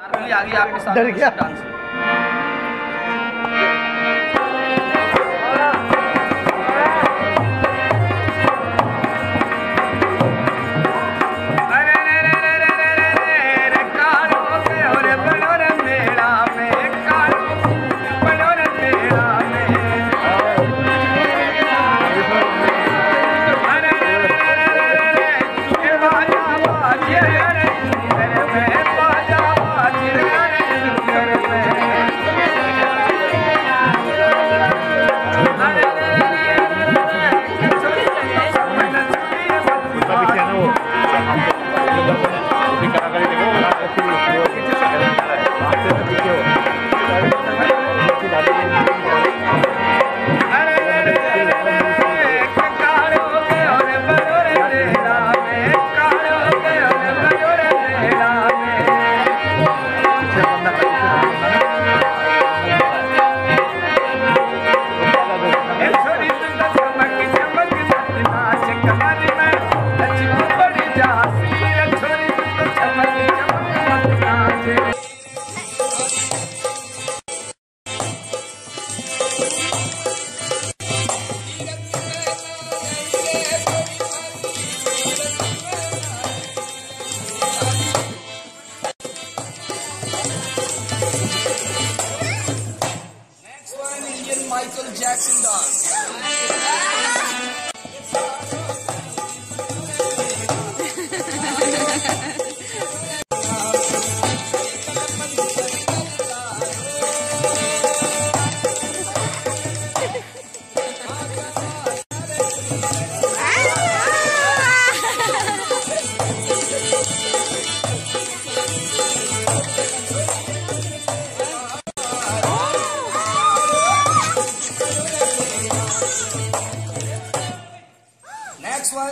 आगे आपके साथ डर गया। Michael Jackson does.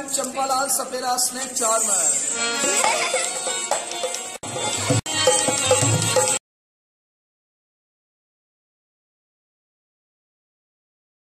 चंपालाल सफेरा स्नेक चार्मर